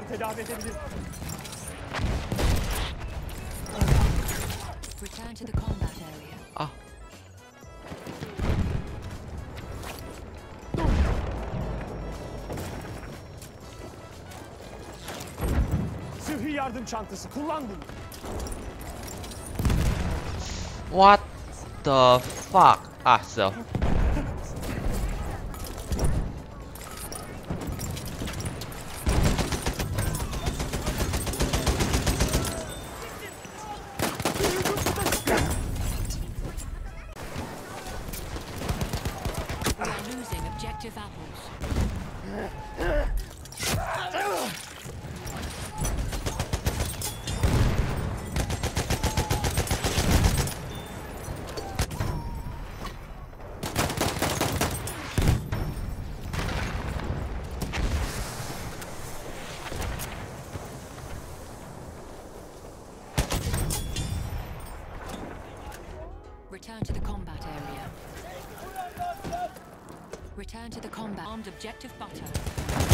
tedavi edebilirim. Return to the combat area. Ah. Sıhhi yardım çantası kullan bunu. What the fuck? Ah, so. Losing objective apples. Return to the combat area. Return to the combat. Armed objective butter.